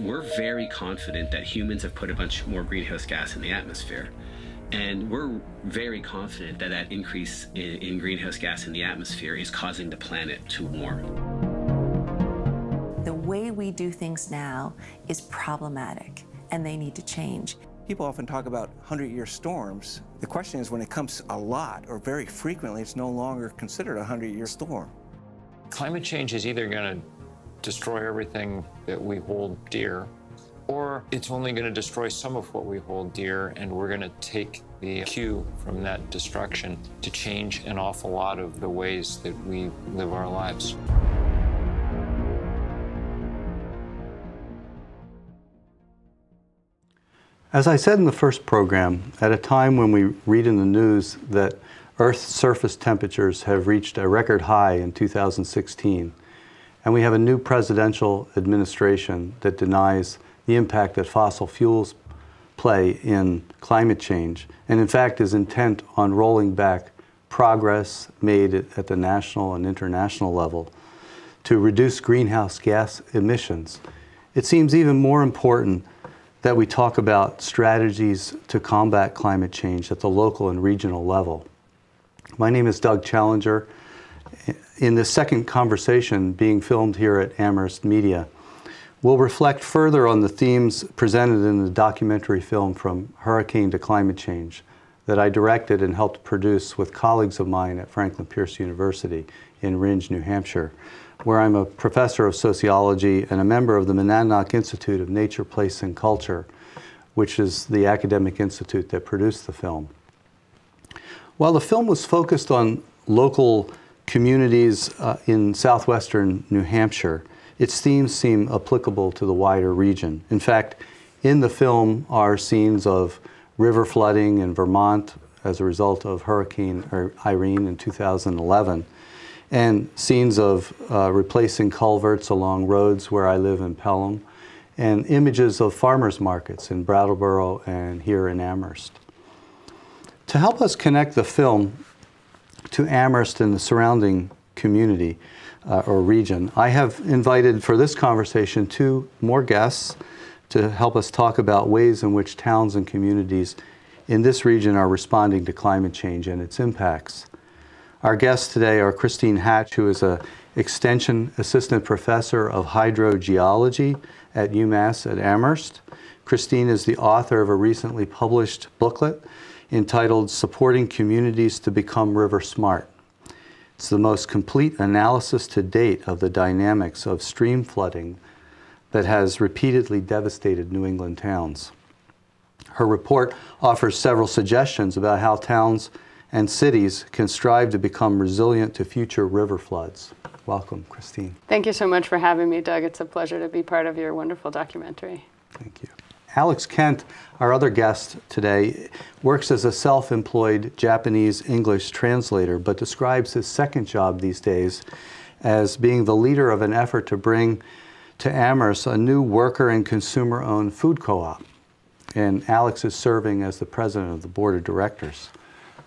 We're very confident that humans have put a bunch more greenhouse gas in the atmosphere. And we're very confident that that increase in, in, greenhouse gas in the atmosphere is causing the planet to warm. The way we do things now is problematic, and they need to change. People often talk about 100-year storms. The question is when it comes a lot or very frequently, it's no longer considered a 100-year storm. Climate change is either going to destroy everything that we hold dear, or it's only going to destroy some of what we hold dear, and we're going to take the cue from that destruction to change an awful lot of the ways that we live our lives. As I said in the first program, at a time when we read in the news that Earth's surface temperatures have reached a record high in 2016, and we have a new presidential administration that denies the impact that fossil fuels play in climate change, and in fact is intent on rolling back progress made at the national and international level to reduce greenhouse gas emissions. It seems even more important that we talk about strategies to combat climate change at the local and regional level. My name is Doug Challenger. In this second conversation being filmed here at Amherst Media, we'll reflect further on the themes presented in the documentary film From Hurricane to Climate Change that I directed and helped produce with colleagues of mine at Franklin Pierce University in Rindge, New Hampshire where I'm a professor of sociology and a member of the Monadnock Institute of Nature, Place, and Culture, which is the academic institute that produced the film. While the film was focused on local communities uh, in southwestern New Hampshire, its themes seem applicable to the wider region. In fact, in the film are scenes of river flooding in Vermont as a result of Hurricane Irene in 2011, and scenes of uh, replacing culverts along roads where I live in Pelham, and images of farmers markets in Brattleboro and here in Amherst. To help us connect the film to Amherst and the surrounding community uh, or region, I have invited for this conversation two more guests to help us talk about ways in which towns and communities in this region are responding to climate change and its impacts. Our guests today are Christine Hatch, who is an Extension Assistant Professor of Hydrogeology at UMass at Amherst. Christine is the author of a recently published booklet entitled Supporting Communities to Become River Smart. It's the most complete analysis to date of the dynamics of stream flooding that has repeatedly devastated New England towns. Her report offers several suggestions about how towns and cities can strive to become resilient to future river floods. Welcome, Christine. Thank you so much for having me, Doug. It's a pleasure to be part of your wonderful documentary. Thank you. Alex Kent, our other guest today, works as a self-employed Japanese English translator, but describes his second job these days as being the leader of an effort to bring to Amherst a new worker and consumer-owned food co-op. And Alex is serving as the president of the board of directors.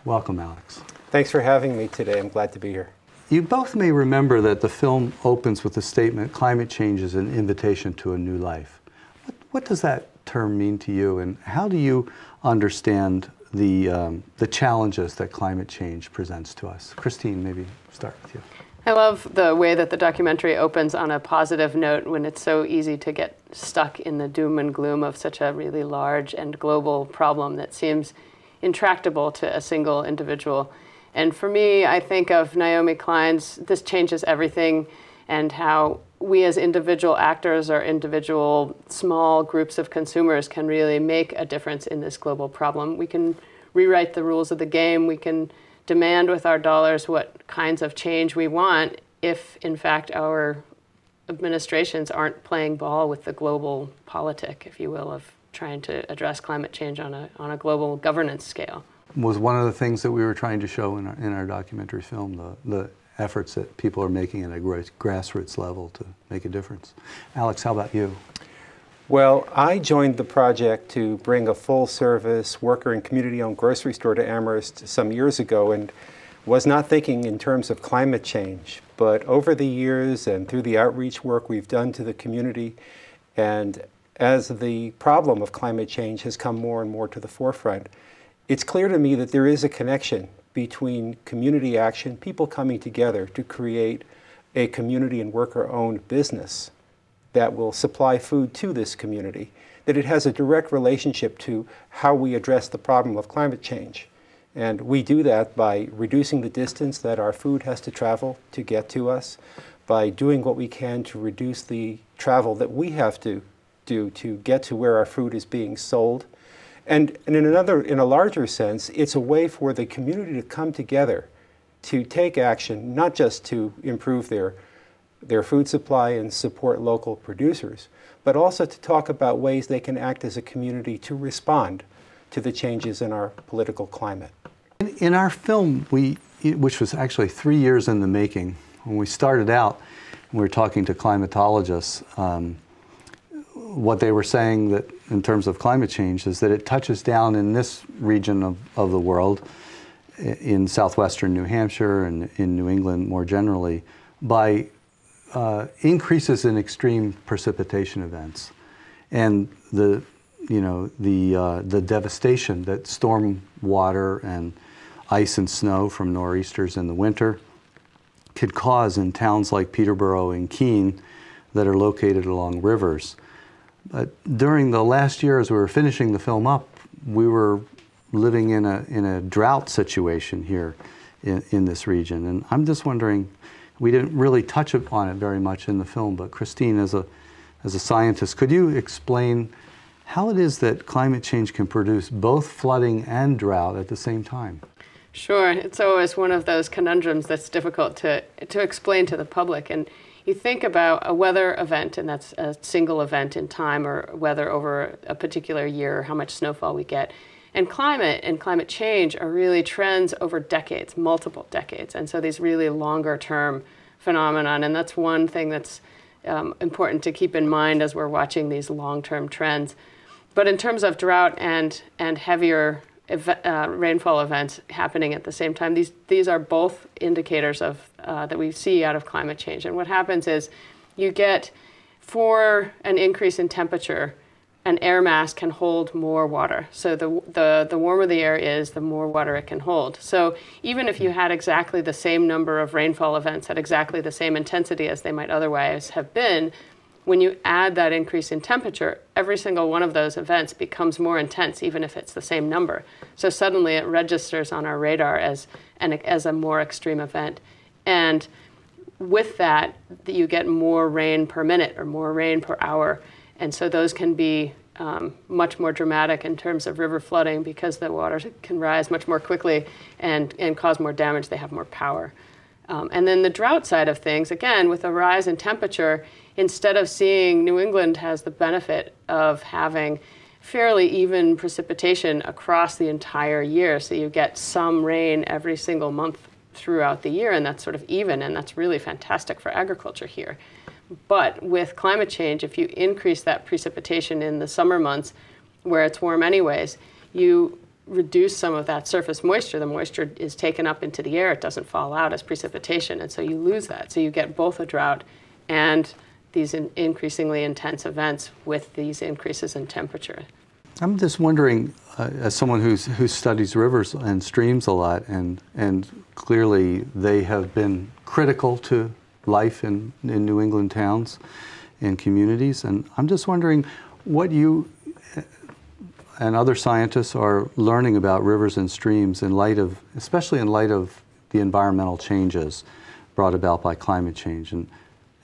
Welcome, Alex. Thanks for having me today. I'm glad to be here. You both may remember that the film opens with the statement, climate change is an invitation to a new life. What, what does that term mean to you, and how do you understand the, um, the challenges that climate change presents to us? Christine, maybe start with you. I love the way that the documentary opens on a positive note when it's so easy to get stuck in the doom and gloom of such a really large and global problem that seems intractable to a single individual. And for me, I think of Naomi Klein's This Changes Everything and how we as individual actors or individual small groups of consumers can really make a difference in this global problem. We can rewrite the rules of the game. We can demand with our dollars what kinds of change we want if, in fact, our administrations aren't playing ball with the global politic, if you will, of trying to address climate change on a, on a global governance scale. Was one of the things that we were trying to show in our, in our documentary film, the, the efforts that people are making at a grassroots level to make a difference. Alex, how about you? Well, I joined the project to bring a full-service worker and community-owned grocery store to Amherst some years ago and was not thinking in terms of climate change. But over the years and through the outreach work we've done to the community and as the problem of climate change has come more and more to the forefront, it's clear to me that there is a connection between community action, people coming together to create a community and worker owned business that will supply food to this community, that it has a direct relationship to how we address the problem of climate change. And we do that by reducing the distance that our food has to travel to get to us, by doing what we can to reduce the travel that we have to do to get to where our food is being sold. And, and in another, in a larger sense, it's a way for the community to come together to take action, not just to improve their, their food supply and support local producers, but also to talk about ways they can act as a community to respond to the changes in our political climate. In, in our film, we, which was actually three years in the making, when we started out, we were talking to climatologists. Um, what they were saying that in terms of climate change is that it touches down in this region of, of the world in southwestern New Hampshire and in New England more generally by uh, increases in extreme precipitation events and the you know the uh, the devastation that storm water and ice and snow from nor'easters in the winter could cause in towns like Peterborough and Keene that are located along rivers. But during the last year as we were finishing the film up, we were living in a, in a drought situation here in, in this region. And I'm just wondering, we didn't really touch upon it very much in the film, but Christine, as a, as a scientist, could you explain how it is that climate change can produce both flooding and drought at the same time? Sure. It's always one of those conundrums that's difficult to, to explain to the public. And you think about a weather event, and that's a single event in time, or weather over a particular year, how much snowfall we get. And climate and climate change are really trends over decades, multiple decades. And so these really longer term phenomenon. And that's one thing that's um, important to keep in mind as we're watching these long term trends. But in terms of drought and, and heavier ev- uh, rainfall events happening at the same time, these, these are both indicators of, uh, that we see out of climate change. And what happens is you get, for an increase in temperature, an air mass can hold more water. So the, the, the warmer the air is, the more water it can hold. So even if you had exactly the same number of rainfall events at exactly the same intensity as they might otherwise have been, when you add that increase in temperature, every single one of those events becomes more intense, even if it's the same number. So suddenly it registers on our radar as, an, as a more extreme event. And with that, you get more rain per minute or more rain per hour. And so those can be um, much more dramatic in terms of river flooding because the water can rise much more quickly and, and cause more damage. They have more power. Um, and then the drought side of things, again, with a rise in temperature, instead of seeing New England has the benefit of having fairly even precipitation across the entire year. So you get some rain every single month throughout the year, and that's sort of even, and that's really fantastic for agriculture here. But with climate change, if you increase that precipitation in the summer months where it's warm anyways, you reduce some of that surface moisture. The moisture is taken up into the air, it doesn't fall out as precipitation, and so you lose that. So you get both a drought and these in increasingly intense events with these increases in temperature. I'm just wondering, uh, as someone who's, who studies rivers and streams a lot, and, and clearly they have been critical to life in, in New England towns and communities. And I'm just wondering what you and other scientists are learning about rivers and streams in light of, especially in light of the environmental changes brought about by climate change. And,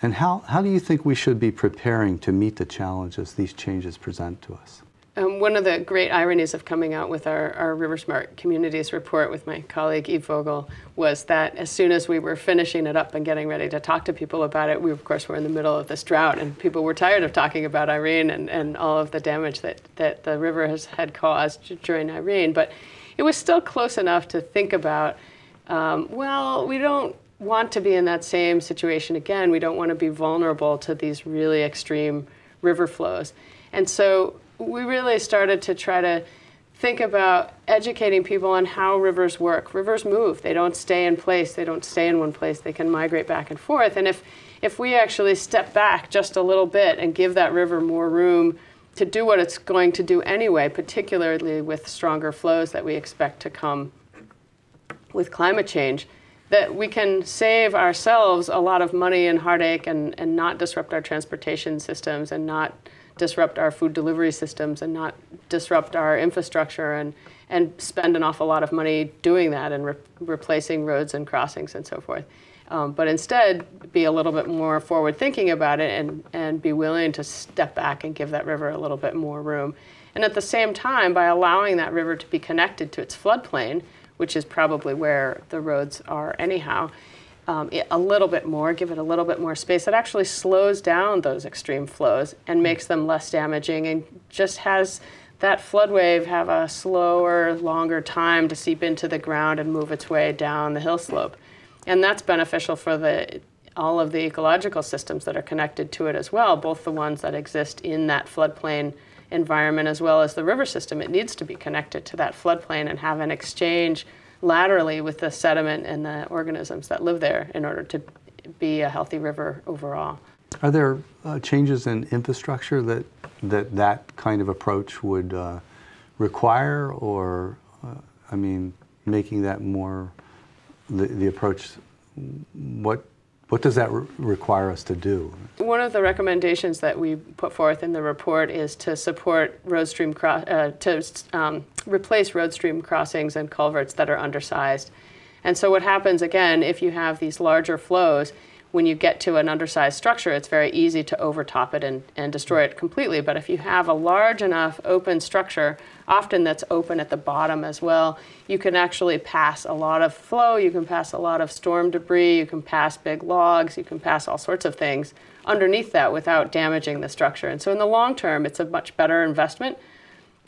and how, how do you think we should be preparing to meet the challenges these changes present to us? Um, one of the great ironies of coming out with our, our River Smart Communities report with my colleague Eve Vogel was that as soon as we were finishing it up and getting ready to talk to people about it, we of course were in the middle of this drought and people were tired of talking about Irene and, and all of the damage that, that the river has had caused during Irene. But it was still close enough to think about, um, well, we don't want to be in that same situation again. We don't want to be vulnerable to these really extreme river flows. And so we really started to try to think about educating people on how rivers work. Rivers move. They don't stay in place. They don't stay in one place. They can migrate back and forth. And if if we actually step back just a little bit and give that river more room to do what it's going to do anyway, particularly with stronger flows that we expect to come with climate change, that we can save ourselves a lot of money and heartache and, and not disrupt our transportation systems and not disrupt our food delivery systems and not disrupt our infrastructure and, and spend an awful lot of money doing that and re- replacing roads and crossings and so forth. Um, but instead, be a little bit more forward thinking about it and, and be willing to step back and give that river a little bit more room. And at the same time, by allowing that river to be connected to its floodplain, which is probably where the roads are anyhow, um, it, a little bit more, give it a little bit more space, it actually slows down those extreme flows and makes them less damaging and just has that flood wave have a slower, longer time to seep into the ground and move its way down the hill slope. And that's beneficial for the all of the ecological systems that are connected to it as well, both the ones that exist in that floodplain environment as well as the river system. It needs to be connected to that floodplain and have an exchange laterally with the sediment and the organisms that live there in order to be a healthy river overall. Are there uh, changes in infrastructure that that that kind of approach would uh, require, or uh, I mean, making that more the, the approach, what, what does that re require us to do? One of the recommendations that we put forth in the report is to support road stream uh, to um, replace road stream crossings and culverts that are undersized. And so what happens again if you have these larger flows, when you get to an undersized structure, it's very easy to overtop it and, and destroy it completely. But if you have a large enough open structure, often that's open at the bottom as well, you can actually pass a lot of flow, you can pass a lot of storm debris, you can pass big logs, you can pass all sorts of things underneath that without damaging the structure. And so in the long term, it's a much better investment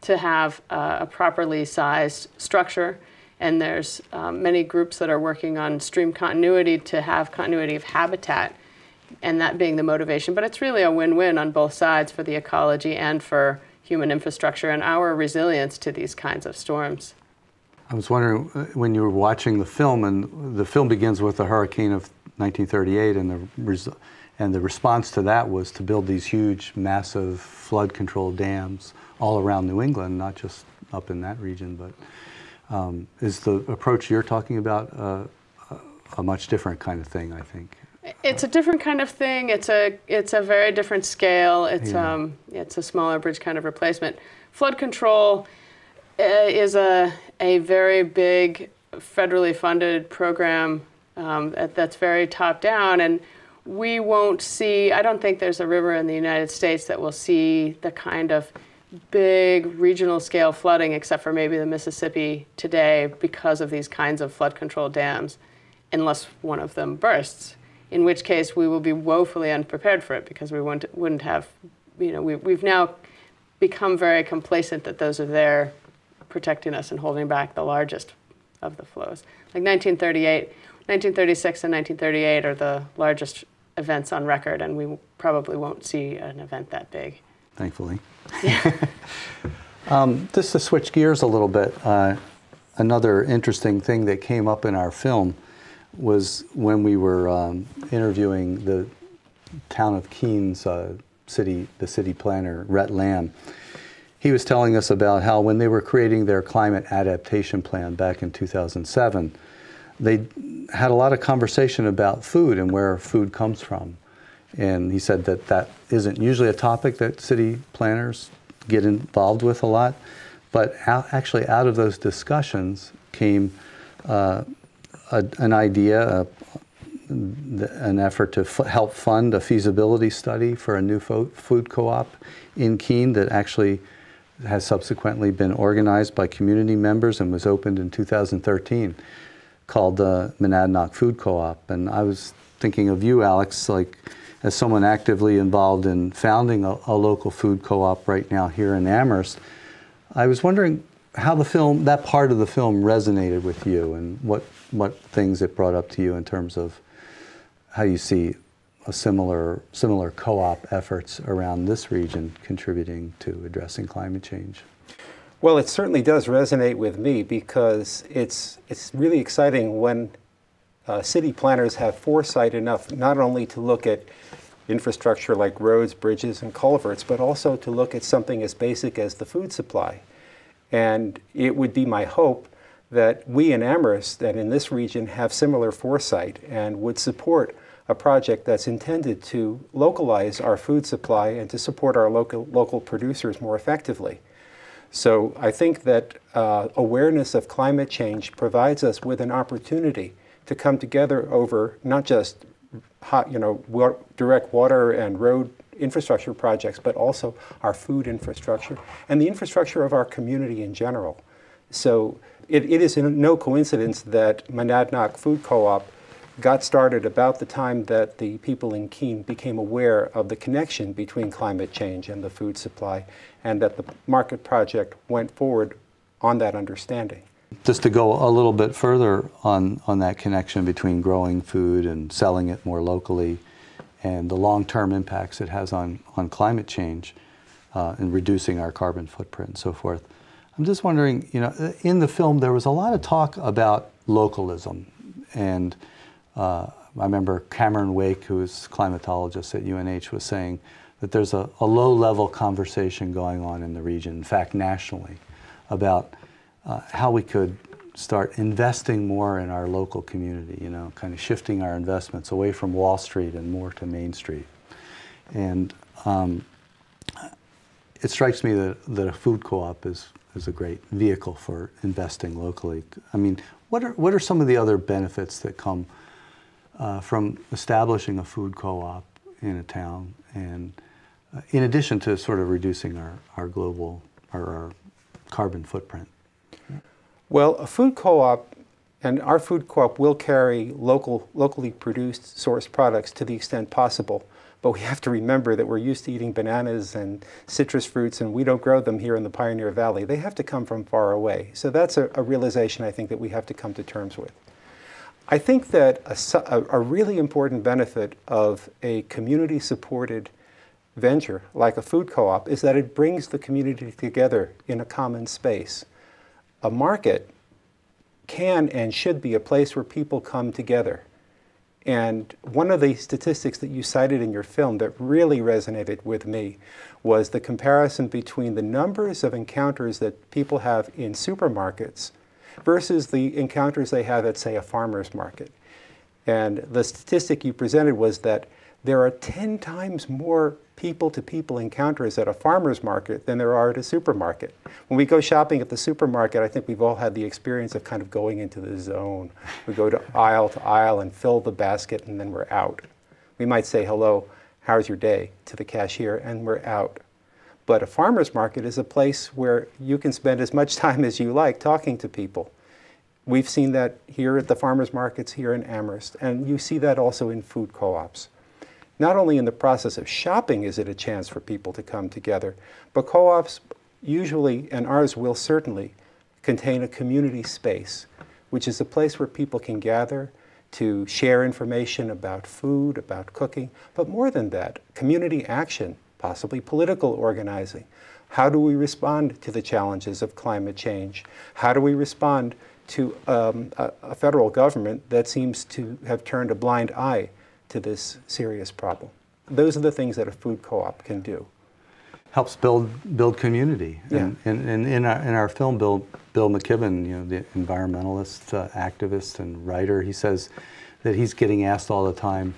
to have uh, a properly sized structure and there's um, many groups that are working on stream continuity to have continuity of habitat and that being the motivation. But it's really a win-win on both sides for the ecology and for human infrastructure and our resilience to these kinds of storms. I was wondering uh, when you were watching the film and the film begins with the hurricane of 1938 and the and the response to that was to build these huge massive flood control dams all around new england not just up in that region but um, is the approach you're talking about uh, a much different kind of thing? I think. It's a different kind of thing. It's a it's a very different scale. It's yeah. um it's a smaller bridge kind of replacement. Flood control uh, is a a very big federally funded program um, that, that's very top down and we won't see i don't think there's a river in the united states that will see the kind of big regional scale flooding except for maybe the Mississippi today because of these kinds of flood control dams, unless one of them bursts, in which case we will be woefully unprepared for it because we wouldn't, wouldn't have, you know, we, we've now become very complacent that those are there protecting us and holding back the largest of the flows. Like 1938, 1936 and 1938 are the largest events on record, and we probably won't see an event that big. Thankfully. um, just to switch gears a little bit, uh, another interesting thing that came up in our film was when we were um, interviewing the town of Keene's uh, city, the city planner, Rhett Lamb. He was telling us about how when they were creating their climate adaptation plan back in 2007, they had a lot of conversation about food and where food comes from. And he said that that isn't usually a topic that city planners get involved with a lot. But out, actually, out of those discussions came uh, a, an idea, a, an effort to help fund a feasibility study for a new fo food co-op in Keene that actually has subsequently been organized by community members and was opened in 2013 called the Monadnock Food Co-op. And I was thinking of you, Alex, like as someone actively involved in founding a, a local food co-op right now here in Amherst, I was wondering how the film, that part of the film resonated with you and what, what things it brought up to you in terms of how you see a similar, similar co-op efforts around this region contributing to addressing climate change. Well, it certainly does resonate with me because it's, it's really exciting when uh, city planners have foresight enough not only to look at infrastructure like roads, bridges, and culverts, but also to look at something as basic as the food supply. And it would be my hope that we in Amherst and in this region have similar foresight and would support a project that's intended to localize our food supply and to support our local, local producers more effectively. So I think that uh, awareness of climate change provides us with an opportunity to come together over not just hot, you know, direct water and road infrastructure projects, but also our food infrastructure and the infrastructure of our community in general. So it, it is no coincidence that Monadnock Food Co-op got started about the time that the people in Keene became aware of the connection between climate change and the food supply, and that the market project went forward on that understanding. Just to go a little bit further on, on that connection between growing food and selling it more locally and the long-term impacts it has on, on climate change uh, and reducing our carbon footprint and so forth. I'm just wondering, you know, in the film there was a lot of talk about localism and uh, I remember Cameron Wake, who is climatologist at UNH, was saying that there's a, a low-level conversation going on in the region, in fact nationally, about uh, how we could start investing more in our local community, you know, kind of shifting our investments away from Wall Street and more to Main Street. And um, it strikes me that, that a food co-op is, is a great vehicle for investing locally. I mean, what are, what are some of the other benefits that come uh, from establishing a food co-op in a town and uh, in addition to sort of reducing our, our global or our carbon footprint? Well, a food co-op and our food co-op will carry local, locally produced sourced products to the extent possible. But we have to remember that we're used to eating bananas and citrus fruits, and we don't grow them here in the Pioneer Valley. They have to come from far away. So that's a, a realization I think that we have to come to terms with. I think that a, a really important benefit of a community-supported venture like a food co-op is that it brings the community together in a common space. A market can and should be a place where people come together. And one of the statistics that you cited in your film that really resonated with me was the comparison between the numbers of encounters that people have in supermarkets versus the encounters they have at, say, a farmer's market. And the statistic you presented was that there are 10 times more people-to-people encounters at a farmer's market than there are at a supermarket. When we go shopping at the supermarket, I think we've all had the experience of kind of going into the zone. We go to aisle to aisle and fill the basket and then we're out. We might say, hello, how's your day, to the cashier, and we're out. But a farmer's market is a place where you can spend as much time as you like talking to people. We've seen that here at the farmers markets here in Amherst, and you see that also in food co-ops. Not only in the process of shopping is it a chance for people to come together, but co-ops usually, and ours will certainly, contain a community space, which is a place where people can gather to share information about food, about cooking, but more than that, community action possibly political organizing. How do we respond to the challenges of climate change? How do we respond to um, a, a, federal government that seems to have turned a blind eye to this serious problem? Those are the things that a food co-op can do. Helps build build community. Yeah. And, and, and in, our, in our film, Bill, Bill McKibben, you know, the environmentalist, uh, activist, and writer, he says that he's getting asked all the time,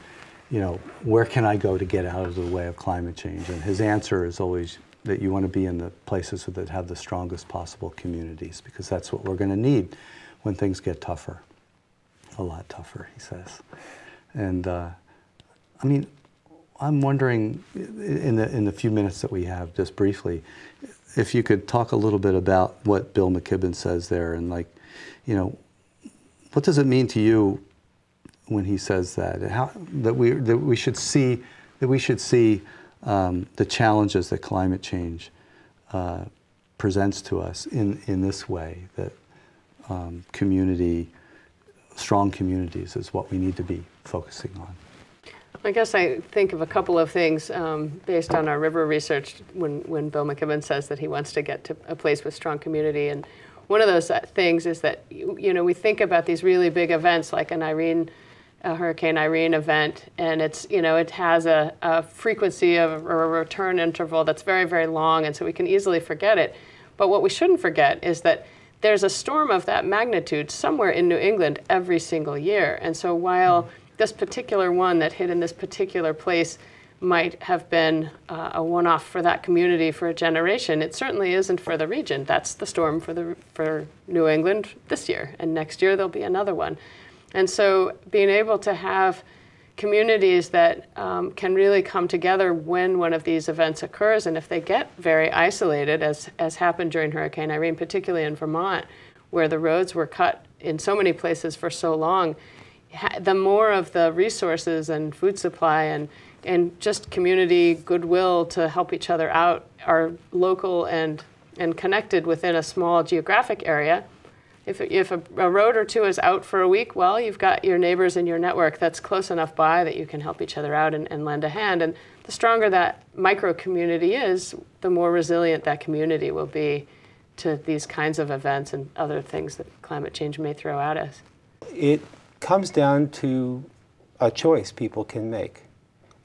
you know, where can I go to get out of the way of climate change? And his answer is always that you want to be in the places that have the strongest possible communities because that's what we're going to need when things get tougher. A lot tougher, he says. And uh, I mean, I'm wondering in the, in the few minutes that we have, just briefly, if you could talk a little bit about what Bill McKibben says there and like, you know, what does it mean to you when he says that. How, that we that we should see that we should see um, the challenges that climate change uh, presents to us in in this way. That um, community, strong communities, is what we need to be focusing on. I guess I think of a couple of things um, based on our river research when, when Bill McKibben says that he wants to get to a place with strong community. And one of those uh, things is that, you, know, we think about these really big events like an Irene Hurricane Irene event, and it's you know it has a, a frequency of or a return interval that's very very long, and so we can easily forget it. But what we shouldn't forget is that there's a storm of that magnitude somewhere in New England every single year, and so while this particular one that hit in this particular place might have been uh, a one-off for that community for a generation. It certainly isn't for the region. That's the storm for the for New England this year, and next year there'll be another one. And so, being able to have communities that um, can really come together when one of these events occurs, and if they get very isolated, as as happened during Hurricane Irene, particularly in Vermont, where the roads were cut in so many places for so long, the more of the resources and food supply and and just community goodwill to help each other out are local and and connected within a small geographic area. If, if a, a, road or two is out for a week, well, you've got your neighbors in your network that's close enough by that you can help each other out and, and lend a hand. And the stronger that micro community is, the more resilient that community will be to these kinds of events and other things that climate change may throw at us. It comes down to a choice people can make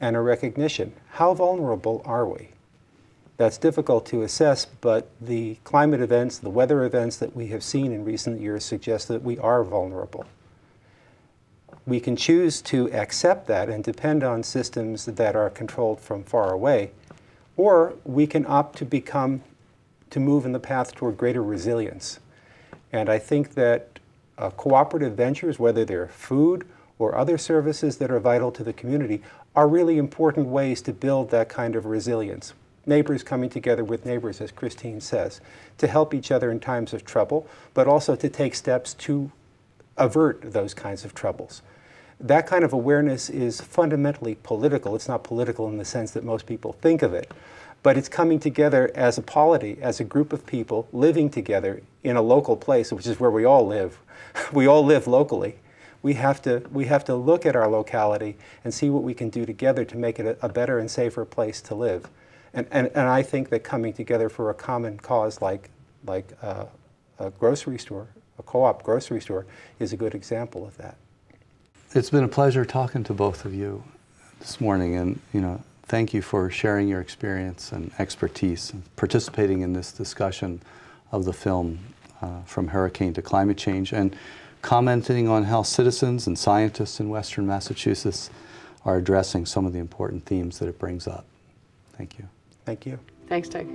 and a recognition. How vulnerable are we? That's difficult to assess, but the climate events, the weather events that we have seen in recent years suggest that we are vulnerable. We can choose to accept that and depend on systems that are controlled from far away, or we can opt to become, to move in the path toward greater resilience. And I think that uh, cooperative ventures, whether they're food or other services that are vital to the community, are really important ways to build that kind of resilience. Neighbors coming together with neighbors, as Christine says, to help each other in times of trouble, but also to take steps to avert those kinds of troubles. That kind of awareness is fundamentally political. It's not political in the sense that most people think of it, but it's coming together as a polity, as a group of people living together in a local place, which is where we all live. we all live locally we have to we have to look at our locality and see what we can do together to make it a, a better and safer place to live. And, and, and I think that coming together for a common cause like like uh, a grocery store, a co-op grocery store, is a good example of that. It's been a pleasure talking to both of you this morning, and you know, thank you for sharing your experience and expertise and participating in this discussion of the film uh, from hurricane to climate change and commenting on how citizens and scientists in Western Massachusetts are addressing some of the important themes that it brings up. Thank you. Thank you. Thanks, Doug.